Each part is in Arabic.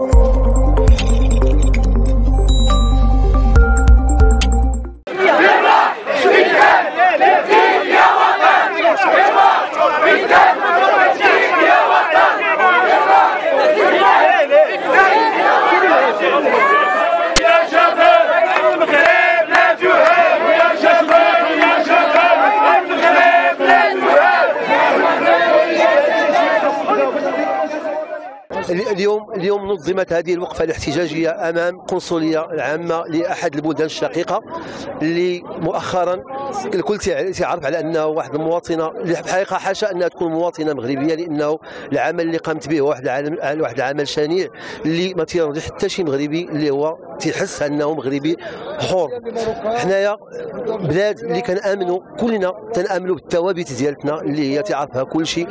Música اليوم اليوم نظمت هذه الوقفة الاحتجاجية أمام قنصلية العامه لأحد البلدان الشقيقة اللي مؤخرا الكل تعرف على أنه واحد المواطنة اللي بحقيقة حاشا أنها تكون مواطنة مغربية لأنه العمل اللي قامت به واحد العمل واحد العمل شنيع اللي ما تيرضي حتى شي مغربي اللي هو تيحس أنه مغربي حر. حنايا بلاد اللي كنامنوا كلنا تنآمنوا بالثوابت ديالتنا اللي هي تعرفها كل شيء.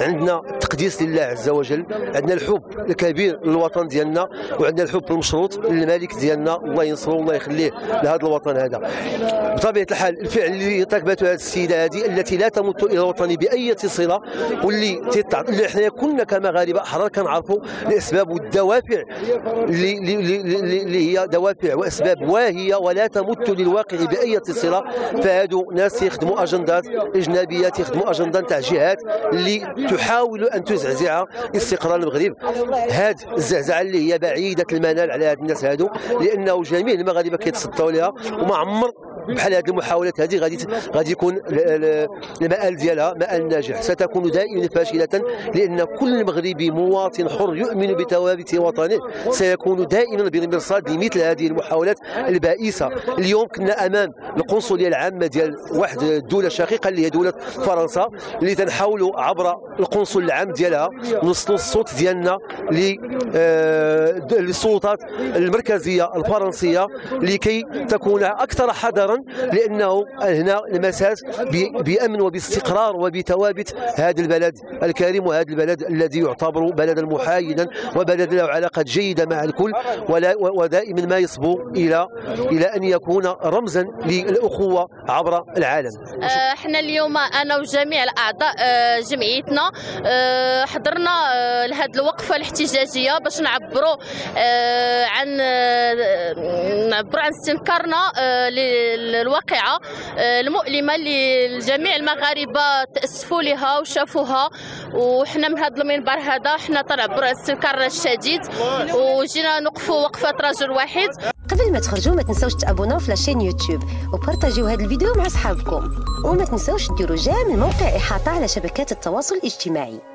عندنا تقديس لله عز وجل عندنا الحب الكبير للوطن ديالنا وعندنا الحب المشروط للملك ديالنا. الله ينصره والله يخليه لهذا الوطن هذا. بطبيعة الحال الفعل اللي ارتكبته هذه السيدة هذه التي لا تمت إلى الوطن بأي صلة واللي تتع... اللي إحنا كنا كمغاربه أحرار كنعرفوا الاسباب والدوافع اللي, اللي, اللي, اللي هي دوافع وأسباب واهية ولا تمت للواقع بأي صلة. فهادو ناس يخدموا أجندات اجنبيه يخدموا اجندات تاع جهات اللي تحاول أن تزعزع استقرار المغرب. هاد الزعزعة اللي هي بعيدة المنال على هاد الناس هادو لأنه جميع المغاربة كيتصدوا لها وما عمر بحال هذه المحاولات هذه غادي غادي يكون المآل ديالها مآل ناجح. ستكون دائما فاشلة لأن كل مغربي مواطن حر يؤمن بثوابت وطنه. سيكون دائما بالمرصاد لمثل هذه المحاولات البائسة. اليوم كنا أمام القنصلية العامة ديال واحد الدولة الشقيقة اللي هي دولة فرنسا اللي تنحاولوا عبر القنصل العام ديالها نوصلوا الصوت ديالنا للسلطات المركزية الفرنسية لكي تكون أكثر حذرا لأنه هنا المساس بأمن وباستقرار وبثوابت هذا البلد الكريم وهذا البلد الذي يعتبر بلدا محايدا وبلد له علاقات جيدة مع الكل ودائما ما يصبو إلى إلى أن يكون رمزا للأخوة عبر العالم. إحنا اليوم أنا وجميع الأعضاء جمعيتنا حضرنا لهذه الوقفة الاحتجاجية باش نعبروا عن نعبروا عن استنكارنا الواقعة المؤلمة اللي جميع المغاربة تأسفوا لها وشافوها وحنا من هذا المنبر هذا حنا على استنكارنا الشديد وجينا نوقفوا وقفة رجل واحد. قبل ما تخرجوا ما تنسوش تابوناو في la chaîne يوتيوب وبارطاجيو هذا الفيديو مع أصحابكم. وما تنسوش ديروا j'aime الموقع إحاطة على شبكات التواصل الاجتماعي.